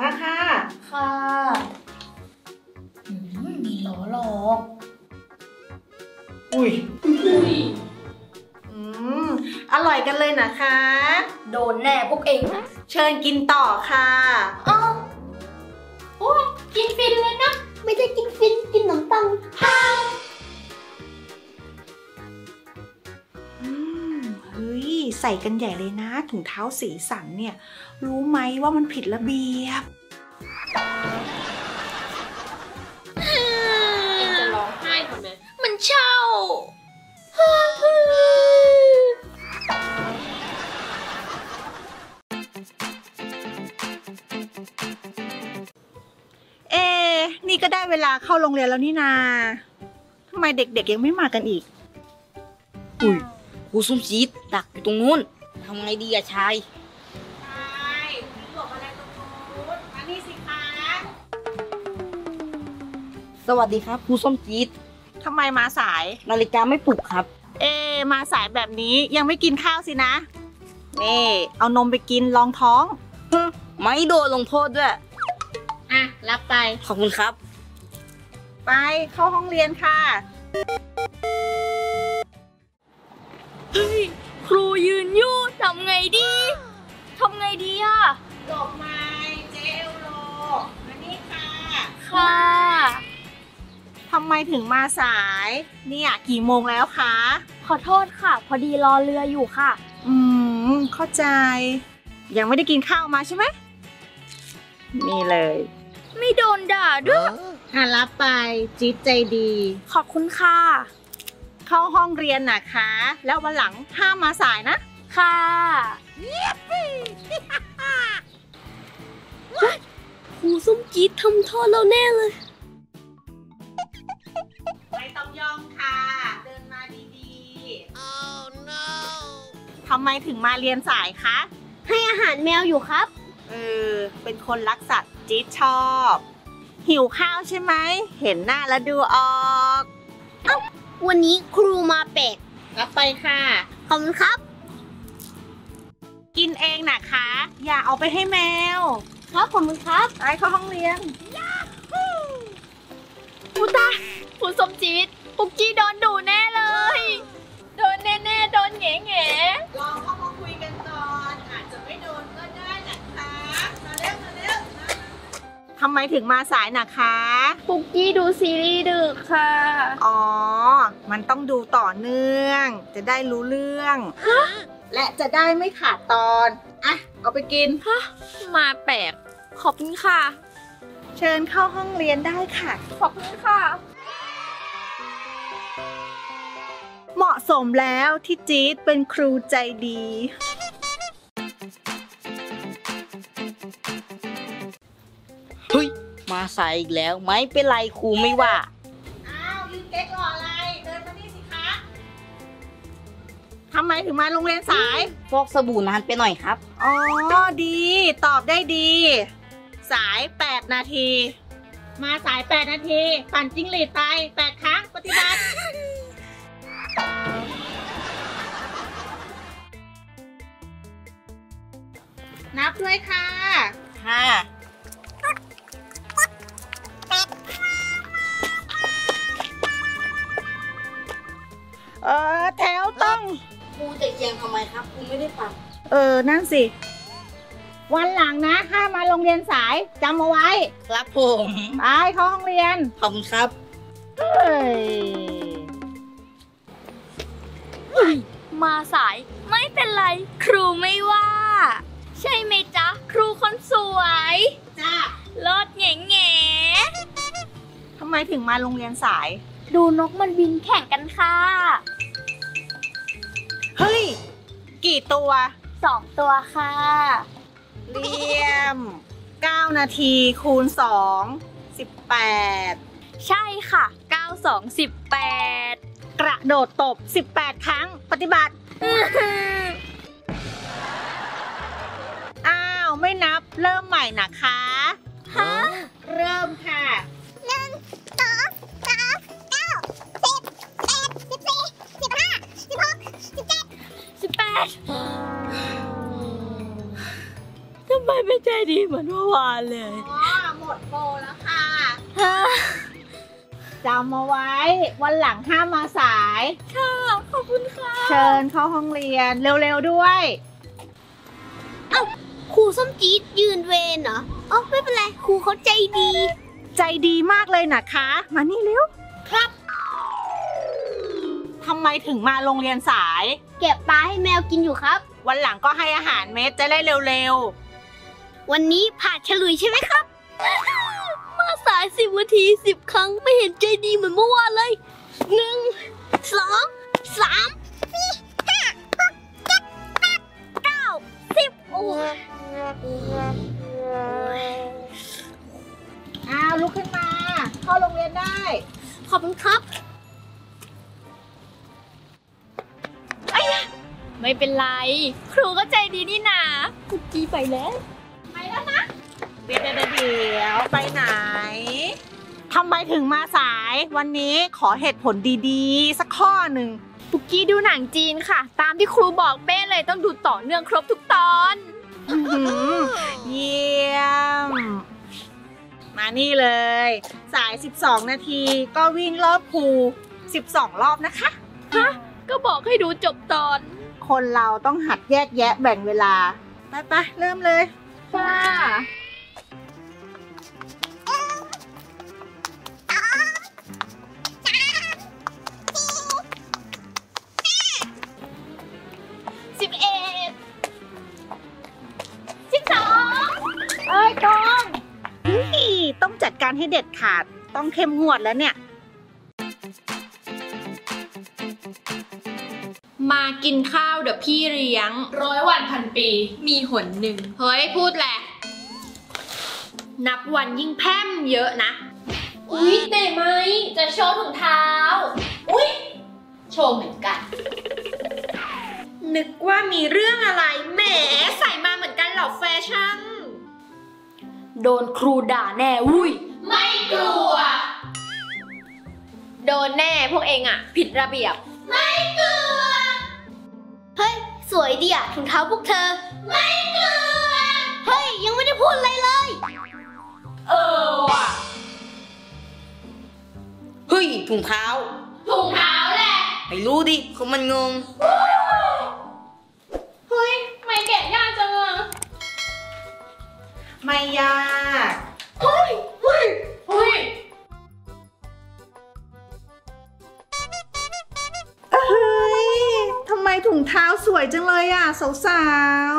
มาค่ะ ค่ะอืมมีล้อหลอกอุ้ยอืมอร่อยกันเลยนะคะ โดนแน่พวกเองเชิญกินต่อค่ะอ้าวโอ้ยกินฟินเลยนะ ใส่กันใหญ่เลยนะ ถุงเท้าสีสันเนี่ย รู้ไหมว่ามันผิดระเบียบเองจะร้องไห้ทำไม มันเช่า เอ๊ะนี่ก็ได้เวลาเข้าโรงเรียนแล้วนี่นาทำไมเด็กๆยังไม่มากันอีก อุ้ย ครูส้มจีดดักอยู่ตรงนู้นทำไงดีอะชายใช่หลบอะไรตรงนู้นมานี่สิคะสวัสดีครับครูส้มจีดทำไมมาสาย นาฬิกาไม่ปลุกครับ เอะมาสายแบบนี้ยังไม่กินข้าวสินะนี่เอานมไปกินรองท้องไม่โดนลงโทษด้วย อะ รับไป ขอบคุณครับ ไปเข้าห้องเรียนค่ะ ดี ทำไงดีอะดอกไม้เจลโลมานี่ค่ะ ค่ะทำไมถึงมาสาย เนี่ยกี่โมงแล้วคะ ขอโทษค่ะ พอดีรอเรืออยู่ค่ะ อืม เข้าใจ ยังไม่ได้กินข้าวมาใช่ไหม นี่เลย ไม่โดนด่าด้วยอะรับไปจิ๊ดใจดี ขอบคุณค่ะ เข้าห้องเรียนนะคะ แล้ววันหลังห้ามมาสายนะ ค่ะครูส้มจี๊ดทำโทษเราแน่เลย ไม่ต้องยอมค่ะ เดินมาดีๆ oh no ทำไมถึงมาเรียนสายคะ ให้อาหารแมวอยู่ครับ เออ เป็นคนรักสัตว์จี๊ดชอบ หิวข้าวใช่ไหม เห็นหน้าแล้วดูออกวันนี้ครูมาแปลกรับไปค่ะ ขอบคุณครับ กินเองนะคะ อย่าเอาไปให้แมว ครับขอบคุณครับไปเข้าห้องเรียนอุตาครูส้มจี๊ดปุกกี้โดนดูแน่เลย โดนแน่ๆ โดนแง่แง่ลองเข้ามาคุยกันก่อนอาจจะไม่โดนก็ได้นะคะมาเร็วมาเร็วมาทำไมถึงมาสายนะคะ ปุกกี้ดูซีรีส์ดึกค่ะ อ๋อ มันต้องดูต่อเนื่อง จะได้รู้เรื่อง และจะได้ไม่ขาดตอน อะ เอาไปกินมาแปลก ขอบคุณค่ะ เชิญเข้าห้องเรียนได้ค่ะ ขอบคุณค่ะ เหมาะสมแล้วที่จี๊ดเป็นครูใจดี เฮ้ย มาสายอีกแล้ว ไม่เป็นไรครูไม่ว่า ไมถึงมาโรงเรียนสาย ฟอกสบู่นานไปหน่อยครับ อ๋อ ดี ตอบได้ดี สาย 8 นาที มาสาย 8 นาที ปั่นจิ้งหรีดไป8ครั้งปฏิบัติ นับด้วยค่ะ ค่ะเออแถวต้องค รูจะเอียงทำไมครับครูไม่ได้ปรับเออ นั่นสิ วันหลังนะห้ามมาโรงเรียนสายจำเอาไว้ครับผมไปเข้าห้องเรียนขอบคุณครับเฮ้ยมาสายไม่เป็นไร ครูไม่ว่า ใช่ไหมจ๊ะ ครูคนสวยจ้าลอดแง่แง่ทำไมถึงมาโรงเรียนสาย ดูนกมันบินแข่งกันค่ะ เฮ้ย กี่ตัวสองตัวค่ะเลี่ยม 9 นาทีคูณ 2 18 ใช่ค่ะ 9 2 18 กระโดดตบ 18 ครั้งปฏิบัติ อ้าว ไม่นับเริ่มใหม่นะคะ ฮะ เริ่มค่ะ ทำำไมไม่ใจดีเหมือนเมื่อวานเลย อ๋อหมดโปรแล้วค่ะจำมาไว้ วันหลังห้ามมาสาย ค่ะ ขอบคุณค่ะ เชิญเข้าห้องเรียนเร็วๆด้วยครูส้มจี๊ดยืนเวรเหรออ๋อไม่เป็นไรครูเขาใจดี ใจดีมากเลยนะคะ มานี่เร็ว ครับทำไมถึงมาโรงเรียนสาย เก็บปลาให้แมวกินอยู่ครับ วันหลังก็ให้อาหารเม็ดจะได้เร็ววันนี้ผ่านฉลุยใช่ไหมครับ มาสายสิบนาทีสิบครั้งไม่เห็นใจดีเหมือนเมื่อวานเลยหนึ่งสองสามสี่ห้าหกเจ็ดแปดเก้าสิบโอ้ยๆอ้าวลุกขึ้นมา เข้าโรงเรียนได้ ขอบคุณครับ ไม่เป็นไร ครูก็ใจดีนี่นาคุกกี้ไปแล้วเดี๋ยวเดี๋ยวเดี๋ยวไปไหนทำไมถึงมาสายวันนี้ขอเหตุผลดีๆ สักข้อหนึ่งปุกกี้ดูหนังจีนค่ะ ตามที่ครูบอกเป้เลยต้องดูต่อเนื่องครบทุกตอนอื้อหือเยี่ยม มานี่เลย สาย 12 นาทีก็วิ่งรอบภู 12 รอบนะคะ ก็บอกให้ดูจบตอน คนเราต้องหัดแยกแยะแบ่งเวลา ไปไปๆเริ่มเลย ค่ะ สิบเอ็ด สิบสอง เอ้ยตองนี่ต้องจัดการให้เด็ดขาด ต้องเข้มงวดแล้วเนี่ย กินข้าวเดี๋ยวพี่เลี้ยง ร้อยวันพันปี มีหนหนึ่ง เฮ้ย พูดแหละ นับวันยิ่งแพร่มเยอะนะ อุ๊ยเตะไหม จะโชว์ถุงเท้า อุ๊ย โชว์เหมือนกัน นึกว่ามีเรื่องอะไร แหม ใส่มาเหมือนกันเหรอแฟชั่น โดนครูด่าแน่วุ้ย ไม่กลัว โดนแน่พวกเองอะผิดระเบียบเฮ้ย สวยดีอะถุงเท้าพวกเธอ ไม่เกลือเฮ้ย ยังไม่ได้พูดอะไรเลย เออว่ะเฮ้ยถุงเท้า ถุงเท้าแหละไม่รู้ดิเขามันงง เฮ้ยไม่แกะยากจังอะไม่ยาก เฮ้ย ถุงเท้าสวยจังเลยอะสาว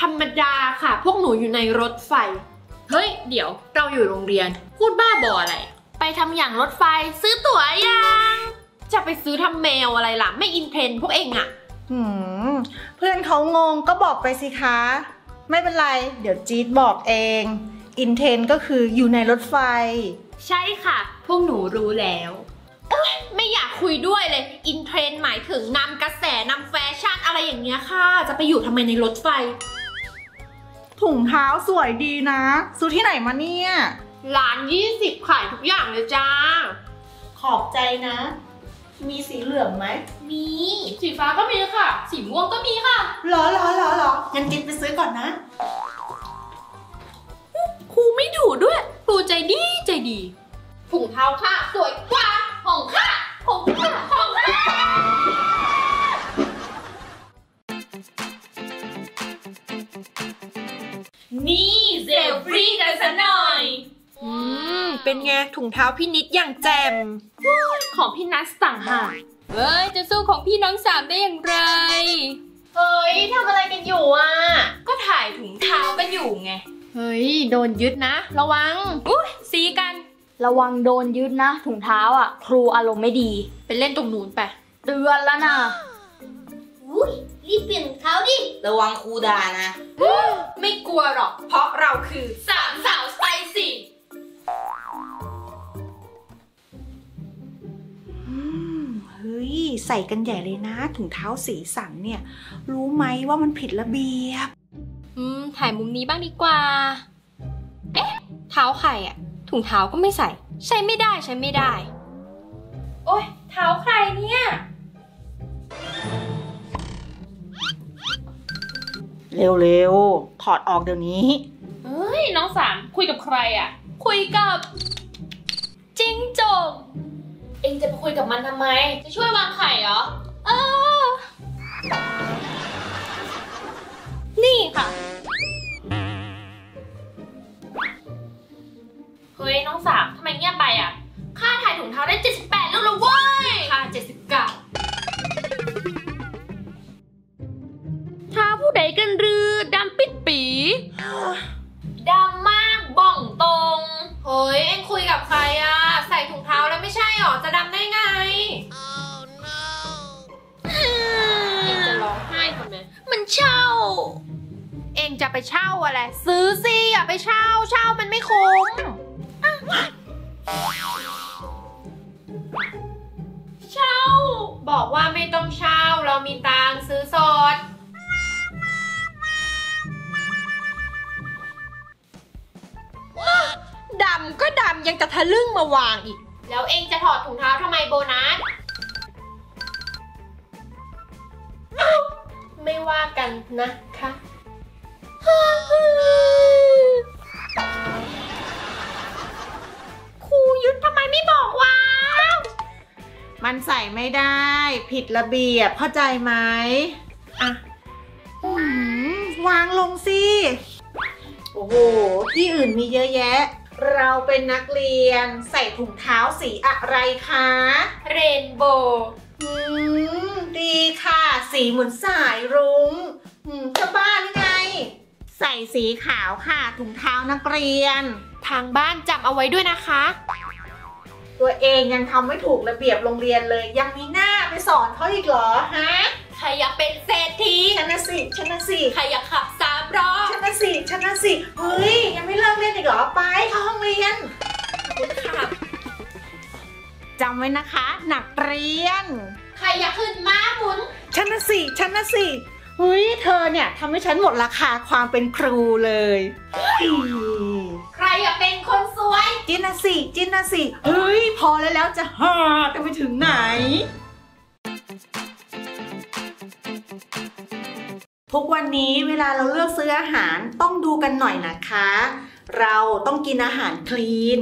ธรรมดาค่ะ พวกหนูอยู่ในรถไฟ เฮ้ย เดี๋ยวเราอยู่โรงเรียน พูดบ้าบออะไร ไปทำอย่างรถไฟซื้อตั๋วยัง จะไปซื้อทำแมวอะไรล่ะ ไม่อินเทรนด์พวกเองอะๆหืมเพื่อนเขางงก็บอกไปสิคะ ไม่เป็นไร เดี๋ยวจี๊ดบอกเอง อินเทนก็คืออยู่ในรถไฟ ใช่ค่ะ พวกหนูรู้แล้ว เอ้ยไม่อยากคุยด้วยเลย อินเทรนด์หมายถึงนำกระแสนำแฟชั่นอะไรอย่างเงี้ยค่ะ จะไปอยู่ทำไมในรถไฟ ถุงเท้าสวยดีนะ ซื้อที่ไหนมาเนี่ย ร้านยี่สิบขายทุกอย่างเลยจ้า ขอบใจนะ มีสีเหลืองไหมมีสีฟ้าก็มีค่ะ สีม่วงก็มีค่ะ หรอหรอหรอหรองั้นจิ๊ดไปซื้อก่อนนะ ครูไม่ถูด้วย ครูใจดีใจดี ถุงเท้าค่ะ สวยกว่า ของค่ะของค่ะของค่ะนี่เซลฟี่กันซะหน่อย อืม เป็นไงถุงเท้าพี่นิดอย่างแจ่มของพี่นัทต่างหากเฮ้ย จะสู้ของพี่น้องสามได้อย่างไร เฮ้ยทำอะไรกันอยู่อะ ก็ถ่ายถุงเท้ากันอยู่ไง เฮ้ย โดนยึดนะ ระวัง อุ้ยสีกัน ระวังโดนยึดนะ ถุงเท้าอะ ครูอารมณ์ไม่ดีไปเล่นตรงนู้นไปเตือนแล้วนะอุ้ยรีบเปลี่ยนถุงเท้าดิ ระวังครูด่านะ ไม่กลัวหรอก เพราะเราคือสามสาวสไปซี่อืมเฮ้ย ใส่กันใหญ่เลยนะ ถุงเท้าสีสันเนี่ย รู้ไหมว่ามันผิดระเบียบ อืม ถ่ายมุมนี้บ้างดีกว่า เอ๊ะ เท้าใครอะ ถุงเท้าก็ไม่ใส่ ใช้ไม่ได้ใช้ไม่ได้ โอ๊ย เท้าใครเนี่ย เร็วๆ ถอดออกเดี๋ยวนี้ เฮ้ย น้องสามคุยกับใครอะ คุยกับจิงจก เองจะไปคุยกับมันทำไม จะช่วยวางไข่เหรอเออ สามทำไมเงียบไปอะ ค่าถ่ายถุงเท้าได้ 78แล้วเหรอเว้ย ค่า 79ถ้าผู้ใดกันรือดำปิดปีดำมากบ่องตรงเฮ้ยเอ็งคุยกับใครอะใส่ถุงเท้าแล้วไม่ใช่หรอ จะดำได้ไงเอ็งจะร้องไห้ทำไม มันเช่าเอ็งจะไปเช่าอะไร ซื้อสิอย่าไปเช่า เช่ามันไม่คุ้ม เช่า บอกว่าไม่ต้องเช่า เรามีตังค์ซื้อสด ดำก็ดำยังจะทะลึ่งมาวางอีก แล้วเองจะถอดถุงเท้าทำไมโบนัสอ้าวไม่ว่ากันนะคะ มันใส่ไม่ได้ ผิดระเบียบเข้าใจไหมอะอืมวางลงสิโอ้โห ที่อื่นมีเยอะแยะ เราเป็นนักเรียนใส่ถุงเท้าสีอะไรคะ เรนโบว์อืมดีค่ะ สีเหมือนสายรุง้งอืมจะบ้าหรือไง ใส่สีขาวค่ะ ถุงเท้านักเรียน ทางบ้านจำเอาไว้ด้วยนะคะ ตัวเองยังทำไม่ถูกระเบียบโรงเรียนเลย ยังมีหน้าไปสอนเขาอีกเหรอฮะใครอยากเป็นเศรษฐีชนะสิชนะสิใครอยากขับสามล้อชนะสิชนะสิเฮ้ยยังไม่เลิกเล่นอีกเหรอไปเข้าห้องเรียนขับจำไว้นะคะนักเรียน ใครอยากขึ้นม้าหมุนชนะสิชนะสิเฮ้ยเธอเนี่ยทำให้ฉันหมดราคาความเป็นครูเลยเฮ้ยใคร อยากเป็นคนสวย จินนะสิจินนะสิเฮ้ย พอแล้วแล้วจะหากันไปถึงไหน ทุกวันนี้เวลาเราเลือกซื้ออาหารต้องดูกันหน่อยนะคะ เราต้องกินอาหารคลีน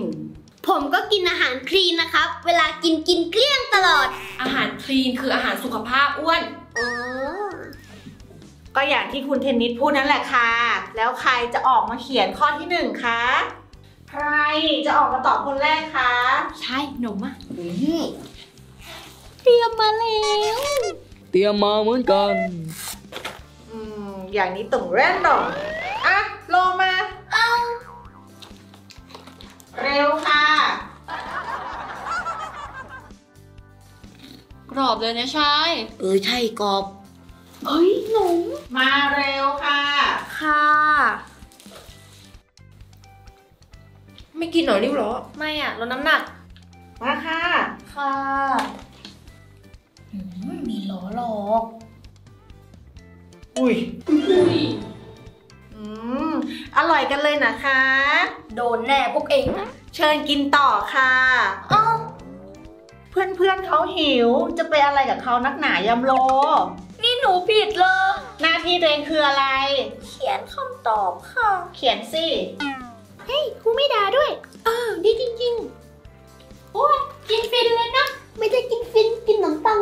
ผมก็กินอาหารคลีนนะครับ เวลากินกินเกลี้ยงตลอด อาหารคลีนคืออาหารสุขภาพอ้วนอ๋อก็อย่างที่คุณเทนนิสพูดนั่นแหละค่ะ แล้วใครจะออกมาเขียนข้อที่หนึ่งคะ ใครจะออกมาตอบคนแรกคะใช่หนุ่มอะเตรียมมาแล้วเตรียมมาเหมือนกัน อืมอย่างนี้ต้องแรนดอมอะลงมาเอาเร็วค่ะ กรอบเลยนะชายเออใช่กรอบมาเร็วค่ะ ค่ะ ไม่กินหน่อยริ้วหรอ ไม่อะลดน้ำหนัก มาค่ะ ค่ะมีล้อหลอกอุ้ยอืมอร่อยกันเลยนะคะ โดนแน่พวกเองนะเชิญกินต่อค่ะเพื่อนเพื่อนๆเขาหิวจะไปอะไรกับเขานักหนายำโล นี่หนูผิดเลย หน้าที่ตัวเองคืออะไร เขียนคำตอบค่ะ เขียนสิ ครูไม่ด่าด้วยเออดีจริงๆ โอ้ยกินฟินเลยนะ ไม่ได้กินฟินกินขนมปัง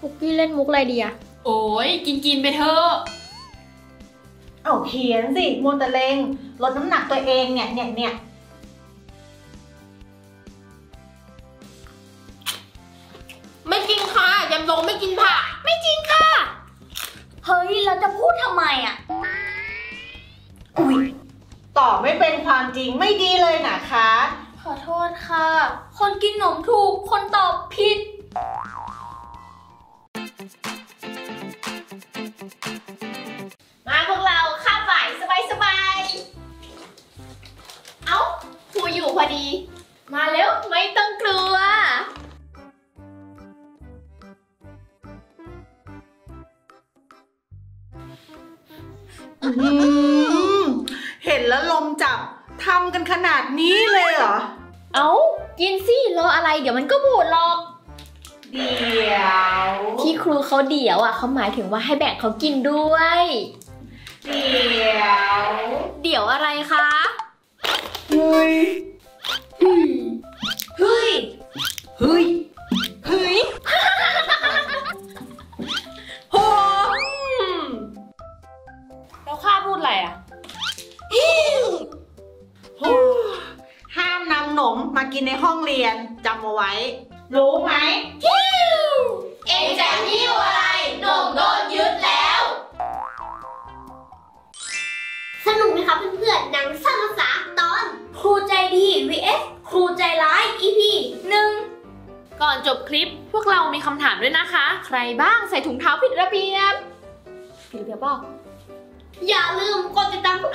ปุกกี้เล่นมุกอะไรดีอะโอ้ยกินกินๆไปเถอะเอาเขียนสิมัวแต่เลงลดน้ำหนักตัวเองเนี่ยเนี่ยเนี่ยไม่จริงค่ะยำโลไม่กินผักไม่จริงค่ะ เฮ้ยเราจะพูดทำไมอะ อุ้ยตอบไม่เป็นความจริงไม่ดีเลยนะคะ ขอโทษค่ะ คนกินขนมถูก คนตอบผิด มาพวกเราข้าวบ่ายสบายสบายๆเอ้าครูอยู่พอดี มาเร็วไม่ต้องกลัว อืมเห็น แล้วลมจับทำกันขนาดนี้เลยเหรอ เอ้ากินสิรออะไร เดี๋ยวมันก็บูดหรอก เดี๋ยว ที่ครูเขาเดี๋ยวอะเขาหมายถึงว่าให้แบ่งเขากินด้วย เดี๋ยว เดี๋ยวอะไรคะเฮ้ยเฮ้ยเฮ้ย เรียนจำเอาไว้ รู้ไหมเอ็งจะหิ้วอะไรหนมโดนยึดแล้ว สนุกไหมคะเพื่อนๆ หนังสร้างภาษาตอน ครูใจดี vs ครูใจร้าย EP หนึ่งก่อนจบคลิปพวกเรามีคำถามด้วยนะคะ ใครบ้างใส่ถุงเท้าผิดระเบียบผิดหรือเปล่า อย่าลืมกดติดตามพวก